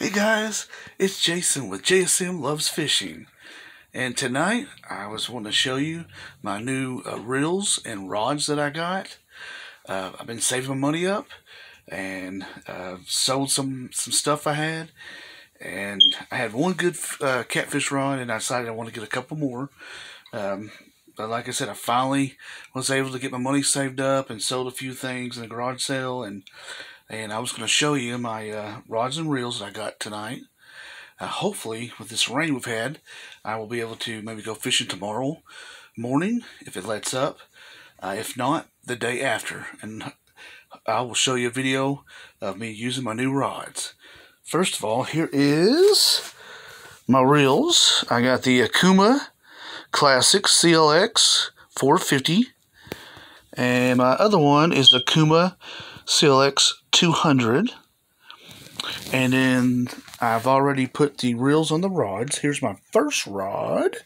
Hey guys, it's Jason with JSM Loves Fishing. And tonight I was wanting to show you my new uh, reels and rods that I got. Uh, I've been saving money up and uh, sold some, some stuff I had. And I had one good uh, catfish rod and I decided I want to get a couple more. Um, but like I said, I finally was able to get my money saved up and sold a few things in a garage sale and and I was going to show you my uh, rods and reels that I got tonight. Uh, hopefully, with this rain we've had, I will be able to maybe go fishing tomorrow morning if it lets up. Uh, if not, the day after. And I will show you a video of me using my new rods. First of all, here is my reels. I got the Okuma Classic CLX 450. And my other one is the Okuma CLX 200. And then I've already put the reels on the rods. Here's my first rod.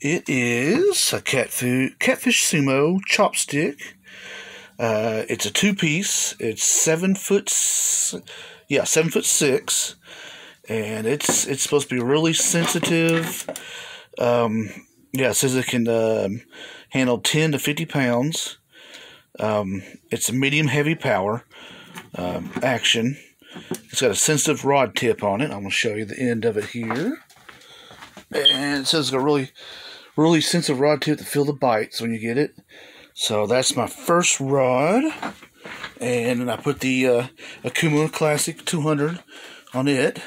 It is a catfish, catfish sumo chopstick. Uh, it's a two-piece. It's seven foot, yeah, seven foot six, and it's it's supposed to be really sensitive. Um, yeah, it says it can uh, handle ten to fifty pounds. Um, it's a medium heavy power um, action. It's got a sensitive rod tip on it. I'm going to show you the end of it here. And it says it's got a really, really sensitive rod tip to feel the bites when you get it. So that's my first rod. And then I put the uh, Okuma Classic 200 on it.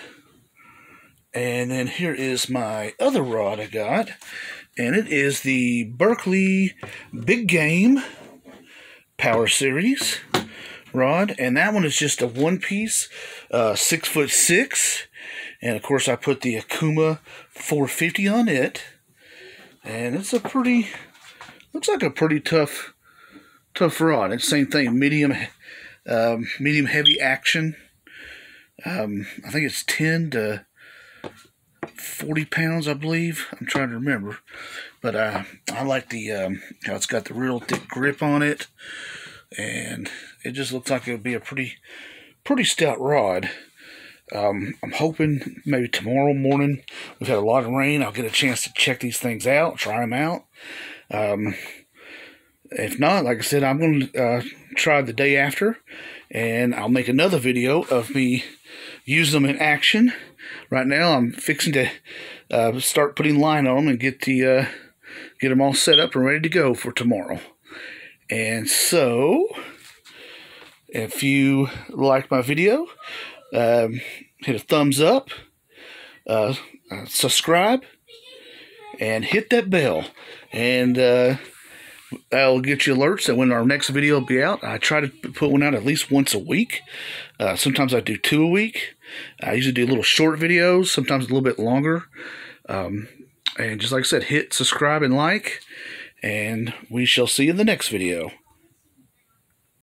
And then here is my other rod I got. And it is the Berkley Big Game Power Series rod, and that one is just a one piece, uh, six foot six, and of course I put the Okuma 450 on it, and it's a pretty, looks like a pretty tough, tough rod. It's same thing, medium, um, medium heavy action. Um, I think it's 10 to 40 pounds, I believe. I'm trying to remember. But uh, I like the, um, how it's got the real thick grip on it. And it just looks like it would be a pretty, pretty stout rod. Um, I'm hoping maybe tomorrow morning, we've had a lot of rain, I'll get a chance to check these things out, try them out. Um, if not, like I said, I'm going to uh, try the day after, and I'll make another video of me using them in action. Right now, I'm fixing to uh, start putting line on them and get the uh, get them all set up and ready to go for tomorrow. And so, if you like my video, um, hit a thumbs up, uh, uh, subscribe, and hit that bell. And I'll get you alerts that when our next video will be out. I try to put one out at least once a week. Uh, sometimes I do two a week. I usually do little short videos, sometimes a little bit longer. Um, and just like I said, hit subscribe and like, and we shall see you in the next video.